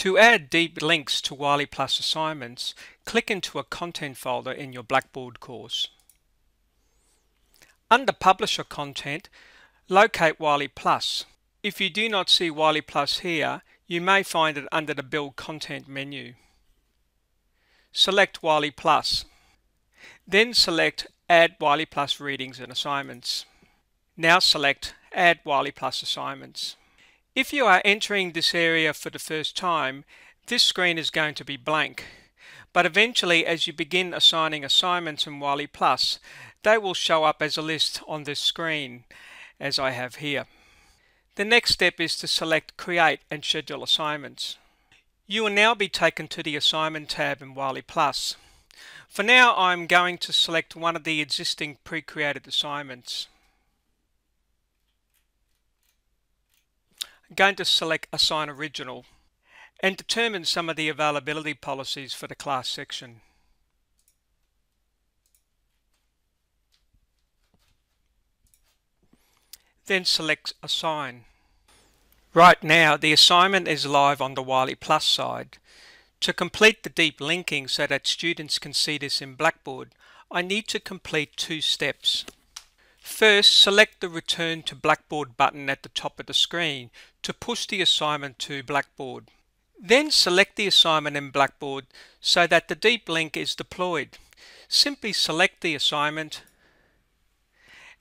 To add deep links to Wiley Plus assignments, click into a content folder in your Blackboard course. Under Publisher Content, locate Wiley Plus. If you do not see Wiley Plus here, you may find it under the Build Content menu. Select Wiley Plus. Then select Add Wiley Plus Readings and Assignments. Now select Add Wiley Plus Assignments. If you are entering this area for the first time, this screen is going to be blank. But eventually, as you begin assigning assignments in Wiley Plus, they will show up as a list on this screen, as I have here. The next step is to select Create and Schedule Assignments. You will now be taken to the Assignment tab in Wiley Plus. For now, I'm going to select one of the existing pre-created assignments. Going to select Assign Original and determine some of the availability policies for the class section. Then select Assign. Right now the assignment is live on the Wiley Plus side. To complete the deep linking so that students can see this in Blackboard, I need to complete two steps. First, select the Return to Blackboard button at the top of the screen to push the assignment to Blackboard. Then select the assignment in Blackboard so that the deep link is deployed. Simply select the assignment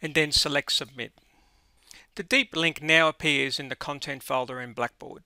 and then select Submit. The deep link now appears in the content folder in Blackboard.